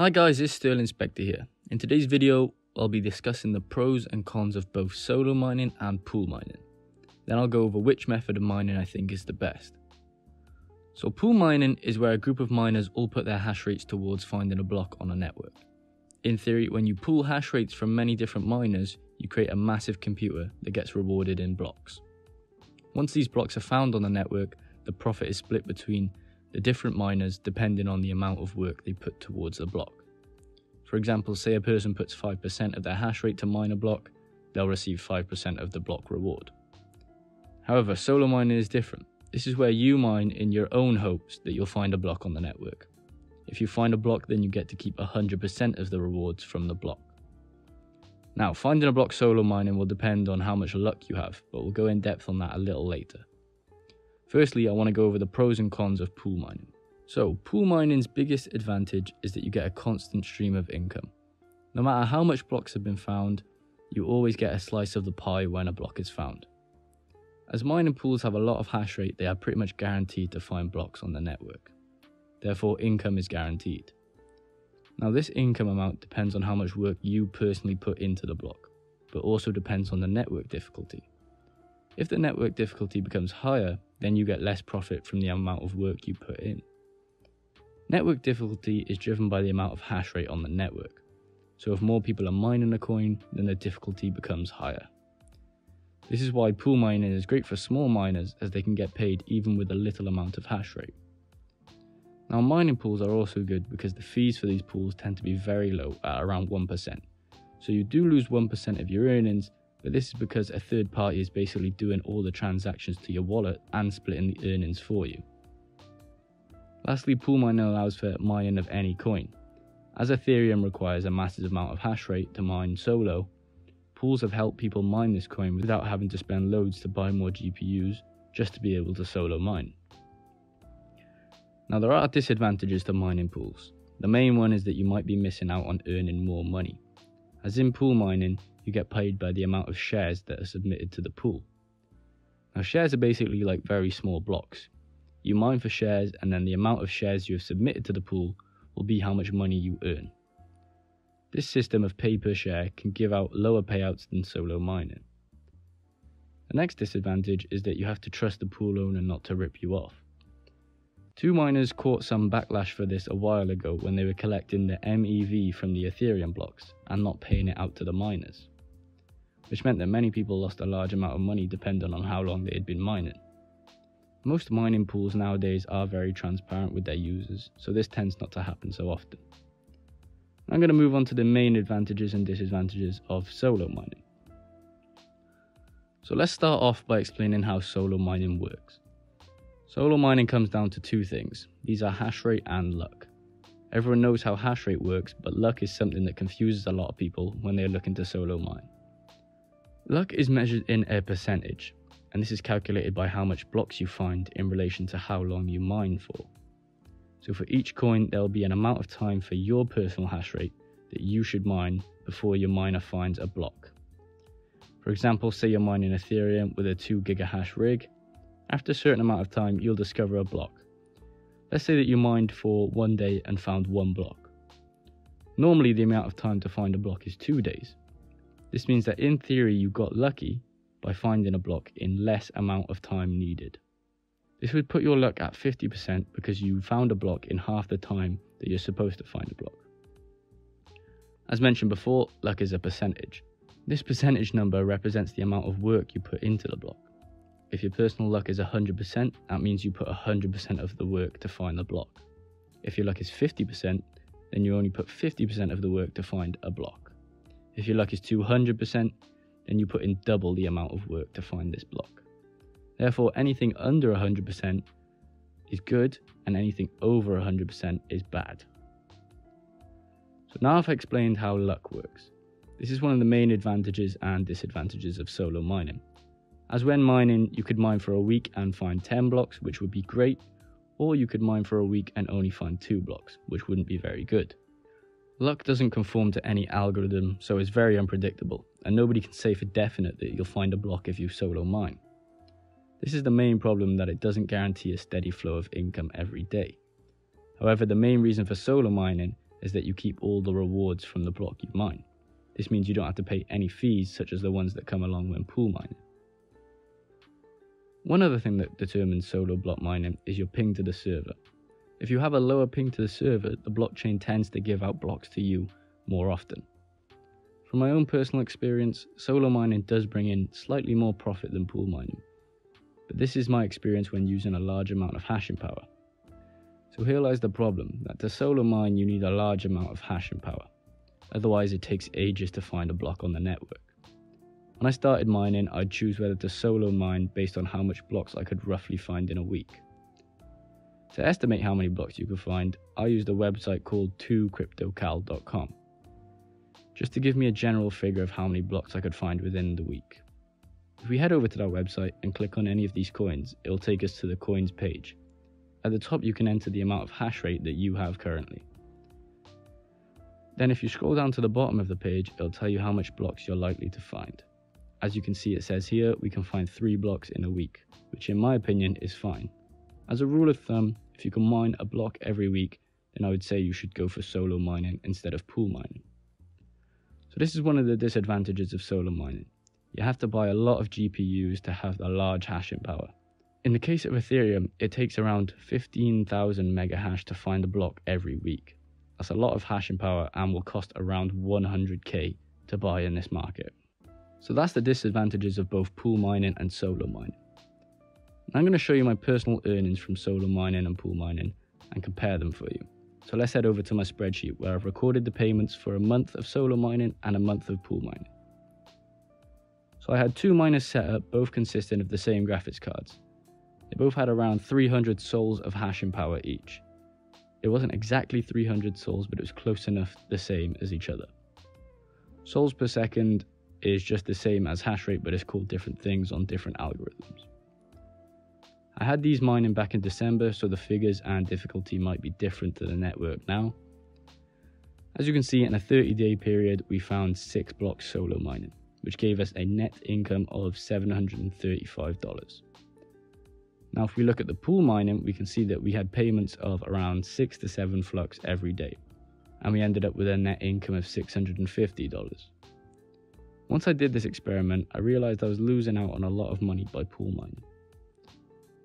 Hi guys, it's Sterling Spectre here. In today's video, I'll be discussing the pros and cons of both solo mining and pool mining. Then I'll go over which method of mining I think is the best. So pool mining is where a group of miners all put their hash rates towards finding a block on a network. In theory, when you pool hash rates from many different miners, you create a massive computer that gets rewarded in blocks. Once these blocks are found on the network, the profit is split between the different miners depending on the amount of work they put towards the block. For example, say a person puts 5% of their hash rate to mine a block, they'll receive 5% of the block reward. However, solo mining is different. This is where you mine in your own hopes that you'll find a block on the network. If you find a block, then you get to keep 100% of the rewards from the block. Now, finding a block solo mining will depend on how much luck you have, but we'll go in depth on that a little later. Firstly, I want to go over the pros and cons of pool mining. So, pool mining's biggest advantage is that you get a constant stream of income. No matter how much blocks have been found, you always get a slice of the pie when a block is found. As mining pools have a lot of hash rate, they are pretty much guaranteed to find blocks on the network. Therefore, income is guaranteed. Now, this income amount depends on how much work you personally put into the block, but also depends on the network difficulty. If the network difficulty becomes higher, then you get less profit from the amount of work you put in. Network difficulty is driven by the amount of hash rate on the network. So if more people are mining a coin, then the difficulty becomes higher. This is why pool mining is great for small miners as they can get paid even with a little amount of hash rate. Now mining pools are also good because the fees for these pools tend to be very low at around 1%. So you do lose 1% of your earnings, but this is because a third party is basically doing all the transactions to your wallet and splitting the earnings for you. Lastly, pool mining allows for mining of any coin. As Ethereum requires a massive amount of hash rate to mine solo, pools have helped people mine this coin without having to spend loads to buy more GPUs just to be able to solo mine. Now, there are disadvantages to mining pools. The main one is that you might be missing out on earning more money. As in pool mining, you get paid by the amount of shares that are submitted to the pool. Now, shares are basically like very small blocks. You mine for shares, and then the amount of shares you have submitted to the pool will be how much money you earn. This system of pay per share can give out lower payouts than solo mining. The next disadvantage is that you have to trust the pool owner not to rip you off. 2Miners caught some backlash for this a while ago when they were collecting the MEV from the Ethereum blocks and not paying it out to the miners which meant that many people lost a large amount of money depending on how long they had been mining. Most mining pools nowadays are very transparent with their users, so this tends not to happen so often. I'm going to move on to the main advantages and disadvantages of solo mining. So let's start off by explaining how solo mining works. Solo mining comes down to two things. These are hash rate and luck. Everyone knows how hash rate works, but luck is something that confuses a lot of people when they're looking to solo mine. Luck is measured in a percentage, and this is calculated by how much blocks you find in relation to how long you mine for. So for each coin, there will be an amount of time for your personal hash rate that you should mine before your miner finds a block. For example, say you're mining Ethereum with a 2 gigahash rig. After a certain amount of time, you'll discover a block. Let's say that you mined for one day and found one block. Normally, the amount of time to find a block is two days, this means that in theory you got lucky by finding a block in less amount of time needed. This would put your luck at 50% because you found a block in half the time that you're supposed to find a block. As mentioned before, luck is a percentage. This percentage number represents the amount of work you put into the block. If your personal luck is 100%, that means you put 100% of the work to find the block. If your luck is 50%, then you only put 50% of the work to find a block. If your luck is 200%, then you put in double the amount of work to find this block. Therefore, anything under 100% is good, and anything over 100% is bad. So now I've explained how luck works. This is one of the main advantages and disadvantages of solo mining. As when mining, you could mine for a week and find 10 blocks, which would be great, or you could mine for a week and only find 2 blocks, which wouldn't be very good. Luck doesn't conform to any algorithm, so it's very unpredictable, and nobody can say for definite that you'll find a block if you solo mine. This is the main problem that it doesn't guarantee a steady flow of income every day. However, the main reason for solo mining is that you keep all the rewards from the block you mine. This means you don't have to pay any fees such as the ones that come along when pool mining. One other thing that determines solo block mining is your ping to the server. If you have a lower ping to the server, the blockchain tends to give out blocks to you more often. From my own personal experience, solo mining does bring in slightly more profit than pool mining, but this is my experience when using a large amount of hashing power. So here lies the problem, that to solo mine you need a large amount of hashing power, otherwise it takes ages to find a block on the network. When I started mining, I'd choose whether to solo mine based on how much blocks I could roughly find in a week. To estimate how many blocks you could find, I used a website called 2cryptocalc.com, just to give me a general figure of how many blocks I could find within the week. If we head over to that website and click on any of these coins, it will take us to the coins page. At the top, you can enter the amount of hash rate that you have currently. Then, if you scroll down to the bottom of the page, it'll tell you how much blocks you're likely to find. As you can see, it says here we can find three blocks in a week, which in my opinion is fine. As a rule of thumb, if you can mine a block every week, then I would say you should go for solo mining instead of pool mining. So this is one of the disadvantages of solo mining. You have to buy a lot of GPUs to have a large hashing power. In the case of Ethereum, it takes around 15,000 mega hash to find a block every week. That's a lot of hashing power and will cost around 100k to buy in this market. So that's the disadvantages of both pool mining and solo mining. I'm going to show you my personal earnings from solo mining and pool mining and compare them for you. So let's head over to my spreadsheet where I've recorded the payments for a month of solo mining and a month of pool mining. So I had two miners set up, both consisting of the same graphics cards. They both had around 300 sols of hashing power each. It wasn't exactly 300 sols, but it was close enough the same as each other. Sols per second is just the same as hash rate, but it's called different things on different algorithms. I had these mining back in December, so the figures and difficulty might be different to the network now. As you can see, in a 30 day period, we found 6 blocks solo mining, which gave us a net income of $735. Now, if we look at the pool mining, we can see that we had payments of around 6 to 7 flux every day, and we ended up with a net income of $650. Once I did this experiment, I realized I was losing out on a lot of money by pool mining.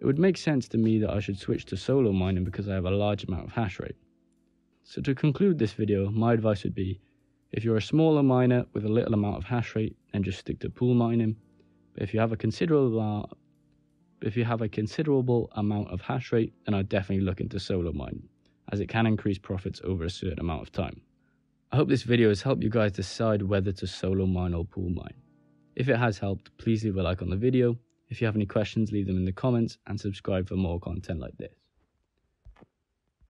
It would make sense to me that I should switch to solo mining because I have a large amount of hash rate. So to conclude this video, my advice would be, if you're a smaller miner with a little amount of hash rate, then just stick to pool mining. But if you have a considerable if you have a considerable amount of hash rate, then I'd definitely look into solo mining, as it can increase profits over a certain amount of time. I hope this video has helped you guys decide whether to solo mine or pool mine. If it has helped, please leave a like on the video if you have any questions, leave them in the comments and subscribe for more content like this.